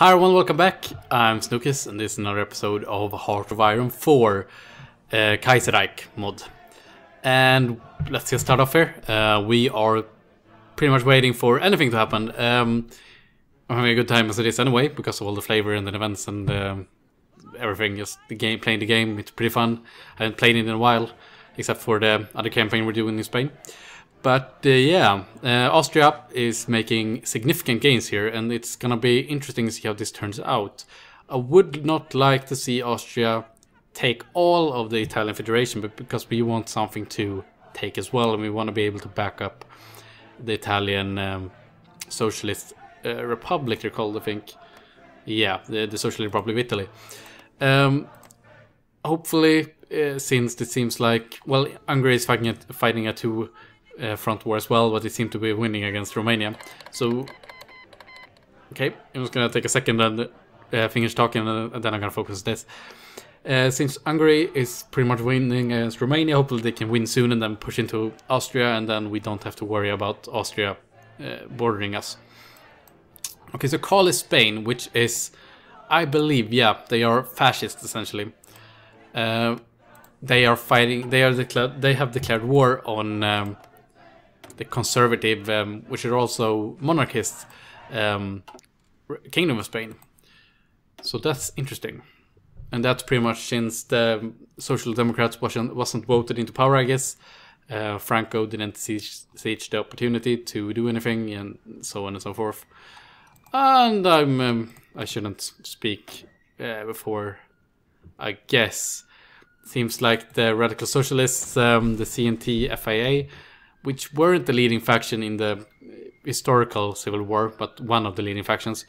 Hi everyone, welcome back. I'm Snokus, and this is another episode of Heart of Iron 4 uh, Kaiserreich mod. And let's just start off here. Uh, we are pretty much waiting for anything to happen. Um, I'm having a good time as it is anyway, because of all the flavor and the events and um, everything. Just the game, playing the game, it's pretty fun. I haven't played it in a while, except for the other campaign we're doing in Spain. But uh, yeah, uh, Austria is making significant gains here, and it's gonna be interesting to see how this turns out. I would not like to see Austria take all of the Italian Federation, but because we want something to take as well, and we want to be able to back up the Italian um, Socialist uh, Republic, they're called, I think. Yeah, the, the Socialist Republic of Italy. Um, hopefully, uh, since it seems like, well, Hungary is fighting at, fighting a two uh, front war as well, but they seem to be winning against Romania. So, okay, I'm just gonna take a second and uh, finish talking, and then I'm gonna focus this. Uh, since Hungary is pretty much winning against Romania, hopefully they can win soon and then push into Austria, and then we don't have to worry about Austria uh, bordering us. Okay, so Carlist Spain, which is, I believe, yeah, they are fascists essentially. Uh, they are fighting. They are declared. They have declared war on um, the conservative, um, which are also monarchists, um, Kingdom of Spain. So that's interesting, and that's pretty much since the Social Democrats wasn't wasn't voted into power. I guess uh, Franco didn't seize, seize the opportunity to do anything, and so on and so forth. And I'm um, I shouldn't speak uh, before. I guess seems like the radical socialists, um, the CNT FIA, which weren't the leading faction in the historical civil war, but one of the leading factions,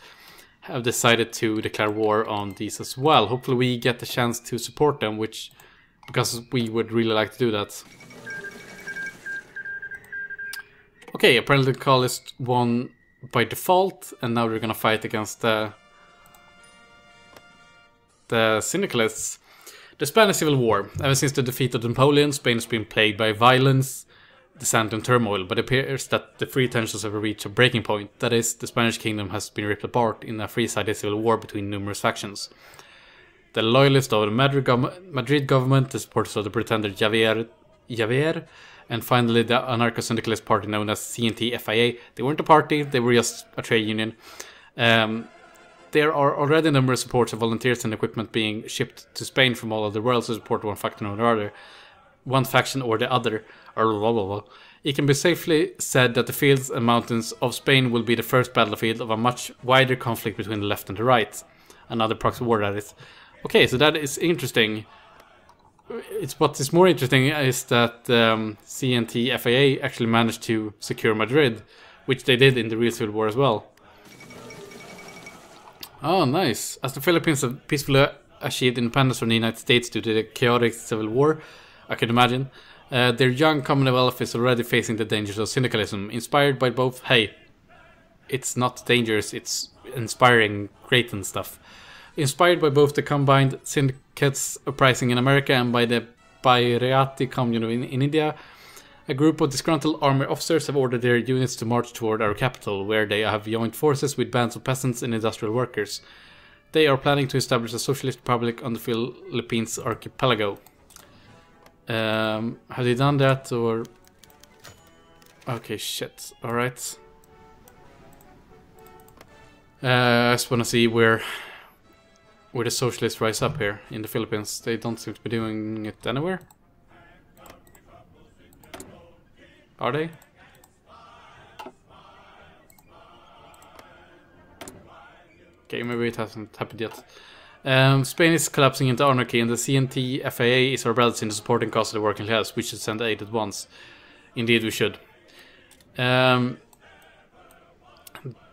have decided to declare war on these as well. Hopefully, we get the chance to support them, which because we would really like to do that. Okay, apparently the Carlist won by default, and now we're gonna fight against the the syndicalists. The Spanish Civil War. Ever since the defeat of Napoleon, Spain has been plagued by violence, dissent, and turmoil, but it appears that the free tensions have reached a breaking point. That is, the Spanish kingdom has been ripped apart in a three-sided civil war between numerous factions. The loyalists of the Madrid, Madrid government, the supporters of the pretender Javier, Javier and finally the anarcho-syndicalist party known as CNT-FIA. They weren't a party, they were just a trade union. Um, there are already numerous supports of volunteers and equipment being shipped to Spain from all over the world to support one faction or another, one faction or the other, It can be safely said that the fields and mountains of Spain will be the first battlefield of a much wider conflict between the left and the right. Another proxy war, that is. Okay, so that is interesting. It's what is more interesting is that um, CNT FIA actually managed to secure Madrid, which they did in the real civil war as well. Oh, nice. As the Philippines have peacefully achieved independence from the United States due to the chaotic civil war, I can imagine, uh, their young Commonwealth is already facing the dangers of syndicalism, inspired by both, hey, it's not dangerous, it's inspiring, great and stuff. Inspired by both the combined syndicates uprising in America and by the Bharatiya commune in, in India, a group of disgruntled army officers have ordered their units to march toward our capital, where they have joined forces with bands of peasants and industrial workers. They are planning to establish a socialist republic on the Philippines archipelago. Um, have they done that or... Okay, shit. Alright. Uh, I just want to see where where the socialists rise up here in the Philippines. They don't seem to be doing it anywhere. Are they? Okay, maybe it hasn't happened yet. Um, Spain is collapsing into anarchy, and the CNT FIA is our brothers in the supporting cause of the working class. We should send aid at once. Indeed, we should. Um,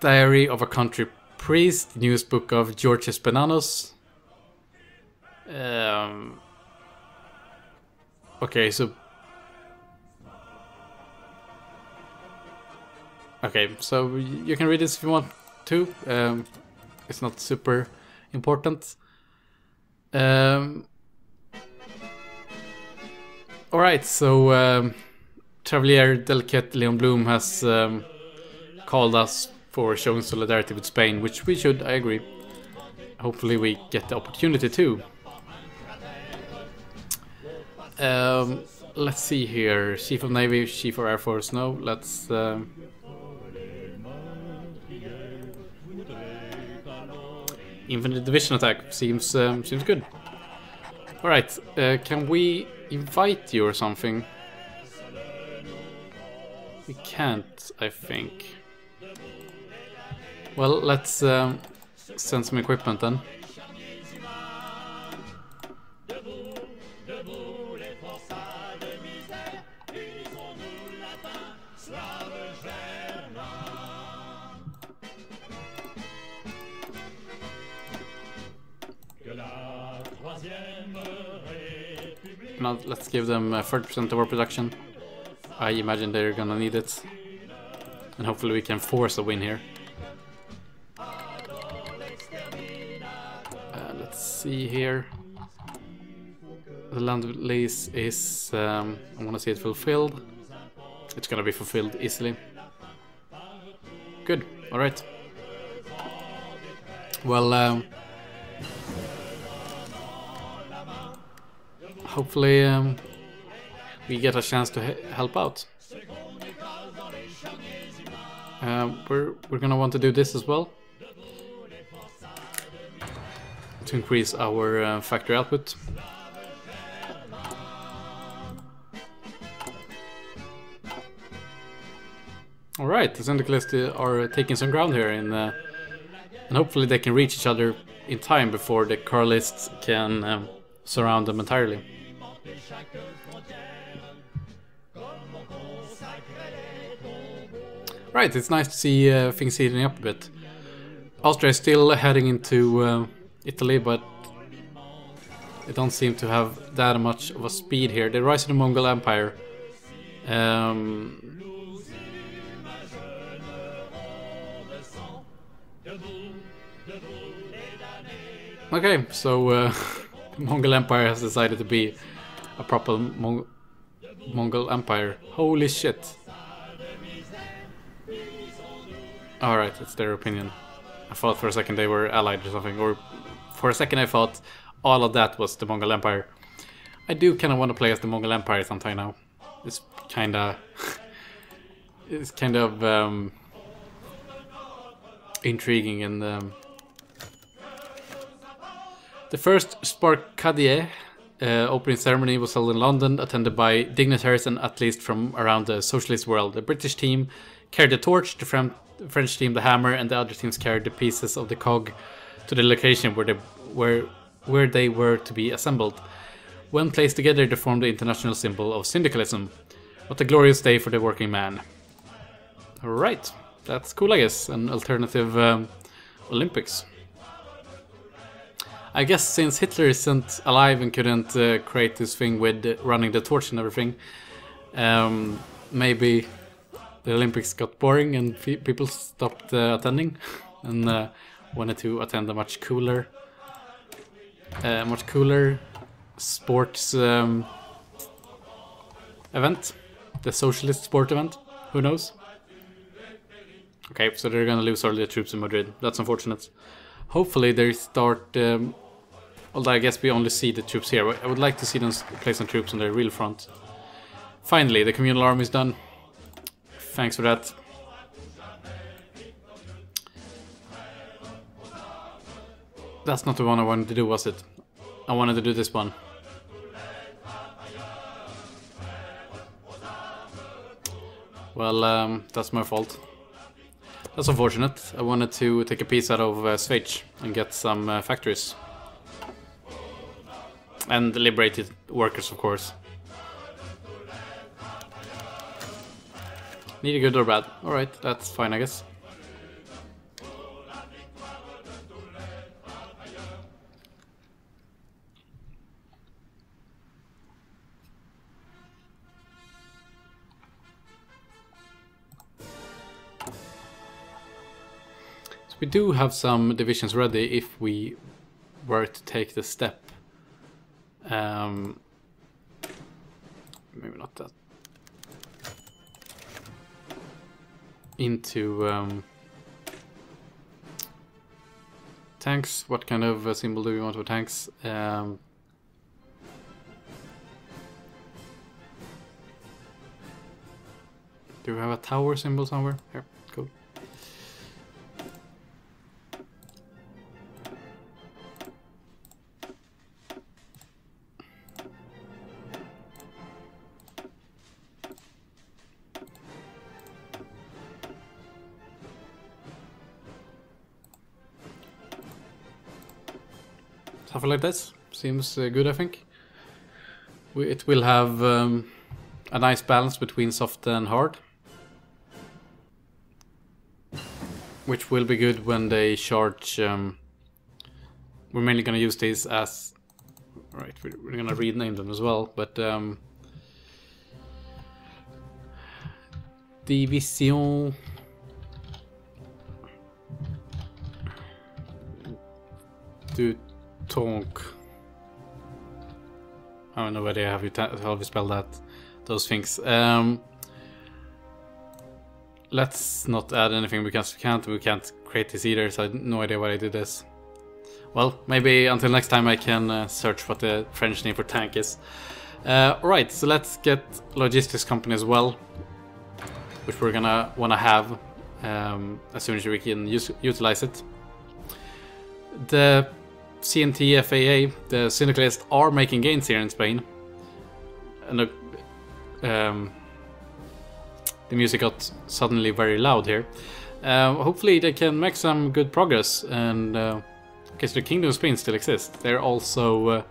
Diary of a Country Priest, news book of George Bernanos. Um, okay, so Okay, so you can read this if you want to. Um, it's not super important. Um, Alright, so um, Travelier Delicate Leon Blum has um, called us for showing solidarity with Spain, which we should, I agree. hopefully we get the opportunity too. Um, let's see here. Chief of Navy, Chief of Air Force. No, let's. Um, Infantry division attack seems um, seems good. All right, uh, can we invite you or something? We can't, I think. Well, let's um, send some equipment then. Now let's give them 30% uh, of our production. I imagine they're gonna need it. And hopefully we can force a win here. Uh, let's see here. The land lease is... Um, I wanna see it fulfilled. It's gonna be fulfilled easily. Good, alright. Well, um, hopefully um, we get a chance to help out. Um, we're we're gonna want to do this as well to increase our uh, factory output. All right, the syndicalists are taking some ground here, in, uh, and hopefully they can reach each other in time before the Carlists can um, surround them entirely. Right, it's nice to see uh, things heating up a bit. Austria is still heading into uh, Italy, but they don't seem to have that much of a speed here. They rise in the Mongol Empire. Um, okay, so uh, the Mongol Empire has decided to be a proper Mong Mongol Empire. Holy shit. Alright, it's their opinion. I thought for a second they were allied or something, or for a second I thought all of that was the Mongol Empire. I do kind of want to play as the Mongol Empire sometime now. It's kind of... it's kind of um, intriguing and... Um, the first Spartakiad uh, opening ceremony was held in London, attended by dignitaries and athletes from around the socialist world. The British team carried the torch, the French team the hammer, and the other teams carried the pieces of the cog to the location where they where where they were to be assembled. When placed together, they formed the international symbol of syndicalism. What a glorious day for the working man! All right, that's cool, I guess. An alternative um, Olympics. I guess since Hitler isn't alive and couldn't uh, create this thing with running the torch and everything, um, maybe the Olympics got boring and people stopped uh, attending and uh, wanted to attend a much cooler, uh, much cooler sports um, event, the socialist sport event. Who knows? Okay, so they're gonna lose all their troops in Madrid. That's unfortunate. Hopefully they start. Um, although I guess we only see the troops here. I would like to see them place some troops on the real front. Finally, the communal army is done. Thanks for that. That's not the one I wanted to do, was it? I wanted to do this one. Well, um, that's my fault. That's unfortunate. I wanted to take a piece out of uh, and get some uh, factories. And liberated workers, of course. Need a good or bad. Alright, that's fine, I guess. Do have some divisions ready if we were to take the step. Um, maybe not that into um, tanks. What kind of uh, symbol do we want for tanks? Um, do we have a tower symbol somewhere? Here, Something like this seems uh, good, I think. It will have um, a nice balance between soft and hard. Which will be good when they charge... Um, we're mainly going to use these as... Right, we're, going to rename them as well, but... Um, Division... Du Tonk. I don't know whether have you how you spell that. Those things. Um, let's not add anything because we can't. We can't create this either, so I have no idea why I did this. Well, maybe until next time I can uh, search what the French name for tank is. Uh, Alright, so let's get logistics company as well, which we're gonna wanna have um, as soon as we can use, utilize it. The CNT FAA, the syndicalists, are making gains here in Spain. And the, um, the music got suddenly very loud here. Uh, hopefully they can make some good progress and uh, okay, the Kingdom of Spain still exists. They're also uh,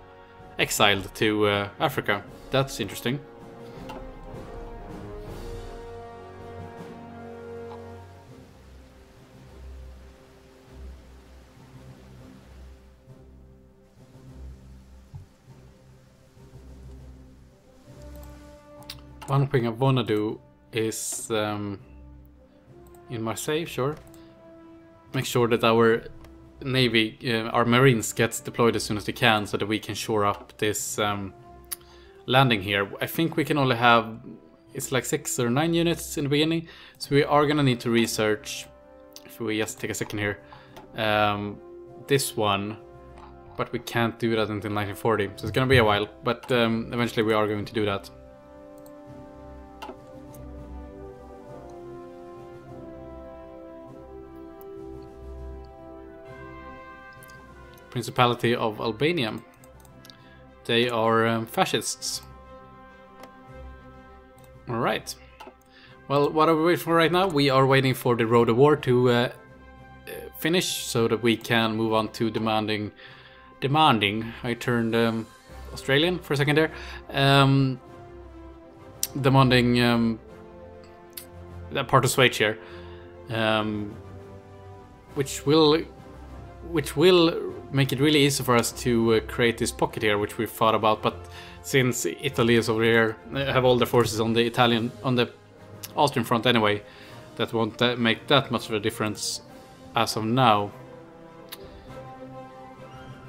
exiled to uh, Africa. That's interesting. One thing I wanna do is um, in Marseille, sure. Make sure that our navy, uh, our marines gets deployed as soon as they can, so that we can shore up this um, landing here. I think we can only have it's like six or nine units in the beginning, so we are gonna need to research. If we just take a second here, um, this one, but we can't do that until 1940, so it's gonna be a while. But um, eventually we are going to do that. Principality of Albania. They are um, fascists. Alright. Well, what are we waiting for right now? We are waiting for the Road of War to uh, uh, finish so that we can move on to demanding... Demanding. I turned um, Australian for a second there. Um, demanding um, that part of here. Um, which will which will make it really easy for us to uh, create this pocket here, which we've thought about. But since Italy is over here, have all the forces on the Italian, on the Austrian front anyway, that won't uh, make that much of a difference as of now.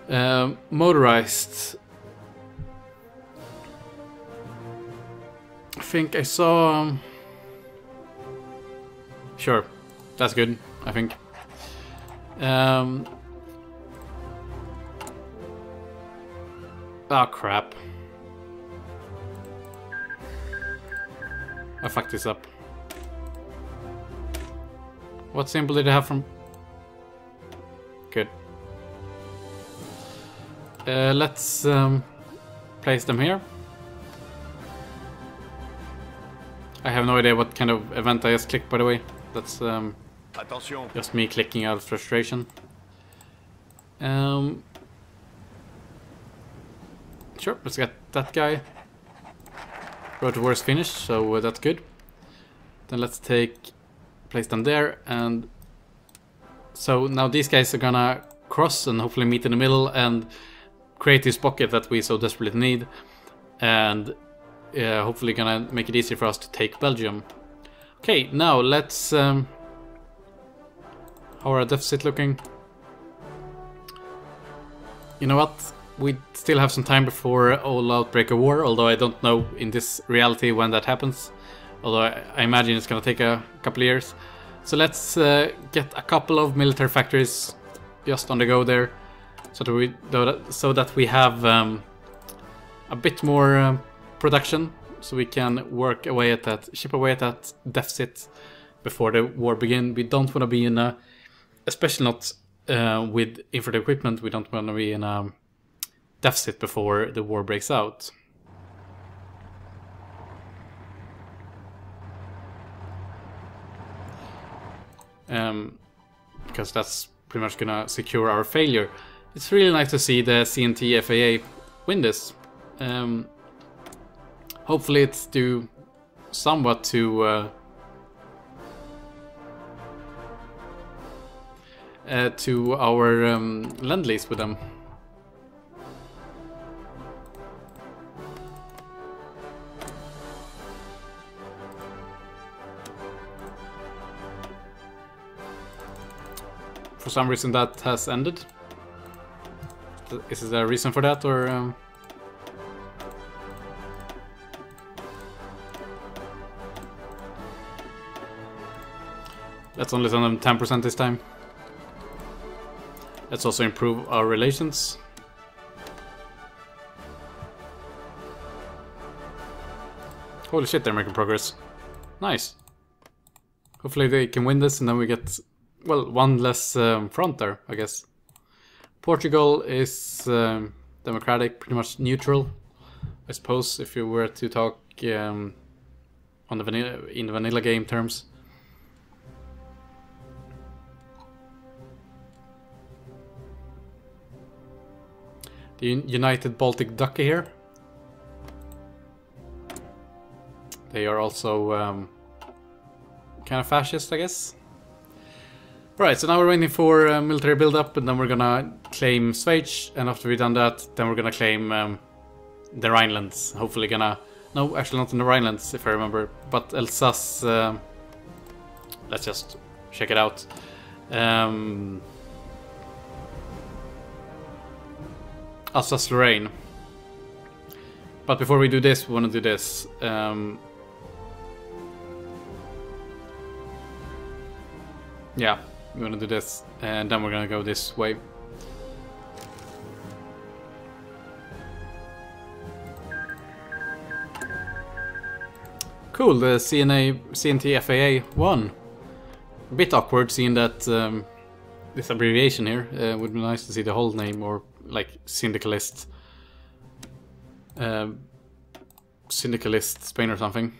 Um, motorized. I think I saw. Um, sure, that's good. I think. Um, Oh crap. I fucked this up. What symbol did I have from... Good. Uh, let's um, place them here. I have no idea what kind of event I just clicked by the way. That's um, just me clicking out of frustration. Um, Sure, let's get that guy. Road to War's finished, so uh, that's good. Then let's take, place them there, and so now these guys are gonna cross and hopefully meet in the middle and create this pocket that we so desperately need. And uh, hopefully gonna make it easier for us to take Belgium. Okay, now let's... Um, how are our deficit looking? You know what? We still have some time before all outbreak of war, although I don't know in this reality when that happens. Although I, imagine it's gonna take a couple of years. So let's uh, get a couple of military factories just on the go there, so that we so that we have um, a bit more um, production, so we can work away at that, chip away at that deficit before the war begin. We don't want to be in a, especially not uh, with infantry equipment, we don't want to be in a deficit before the war breaks out. Um, because that's pretty much gonna secure our failure. It's really nice to see the CNT FAA win this. Um, hopefully it's due somewhat to uh, uh, to our um, lend lease with them. For some reason that has ended. Is there a reason for that or... Um... Let's only send them 10% this time. Let's also improve our relations. Holy shit, they're making progress. Nice. Hopefully they can win this and then we get, well, one less um, front there, I guess. Portugal is um, democratic, pretty much neutral, I suppose, if you were to talk um, on the vanilla, in the vanilla game terms. The United Baltic Duchy here. They are also um, kind of fascist, I guess. Right, so now we're waiting for uh, military build-up, and then we're gonna claim Schweiz, and after we've done that, then we're gonna claim um, the Rhinelands. Hopefully gonna... No, actually not in the Rhinelands, if I remember, but Alsace... Uh, let's just check it out. Um, Alsace-Lorraine. But before we do this, we want to do this. Um, yeah, we want to do this, and then we're gonna go this way. Cool, the CNA, CNT FAA. A bit awkward seeing that um, this abbreviation here. Uh, would be nice to see the whole name or like syndicalist uh, syndicalist Spain or something.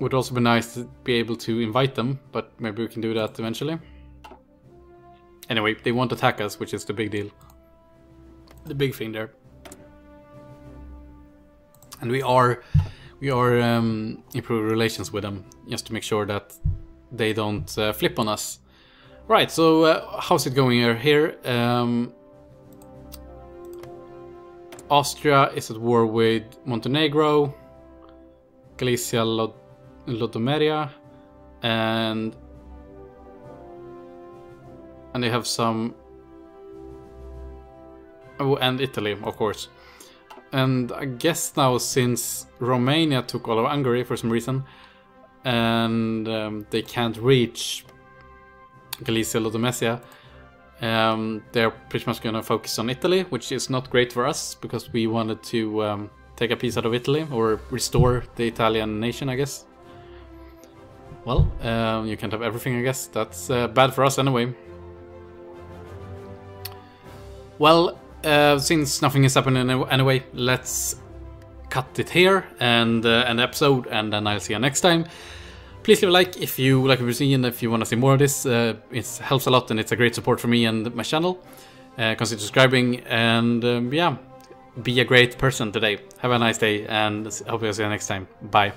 Would also be nice to be able to invite them, but maybe we can do that eventually. Anyway, they won't attack us, which is the big deal. The big thing there. And we are we are um, improving relations with them, just to make sure that they don't uh, flip on us. Right, so uh, how's it going here? Here, um, Austria is at war with Montenegro, Galicia, Lod Lodomeria, and and they have some oh, and Italy, of course. And I guess now since Romania took all of Hungary for some reason, and um, they can't reach Galicia, Lodomeria, um, they're pretty much going to focus on Italy, which is not great for us because we wanted to um, take a piece out of Italy or restore the Italian nation, I guess. Well, um, you can't have everything, I guess. That's uh, bad for us anyway. Well, uh, since nothing is happening anyway, let's cut it here and uh, end the episode, and then I'll see you next time. Please leave a like if you like what you see and if you want to see more of this. Uh, it helps a lot and it's a great support for me and my channel. Uh, consider subscribing and um, yeah, be a great person today. Have a nice day and hope you'll see you next time. Bye.